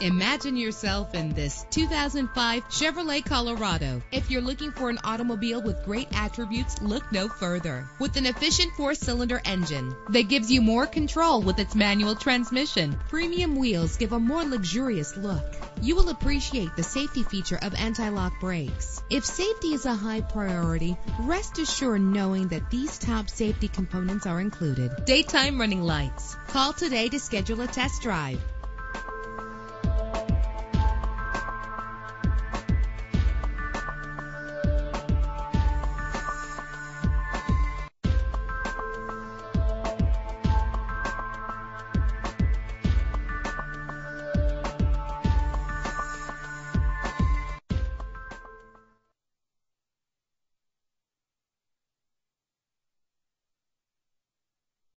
Imagine yourself in this 2005 Chevrolet Colorado. If you're looking for an automobile with great attributes, look no further. With an efficient four-cylinder engine that gives you more control with its manual transmission, premium wheels give a more luxurious look. You will appreciate the safety feature of anti-lock brakes. If safety is a high priority, rest assured knowing that these top safety components are included. Daytime running lights. Call today to schedule a test drive.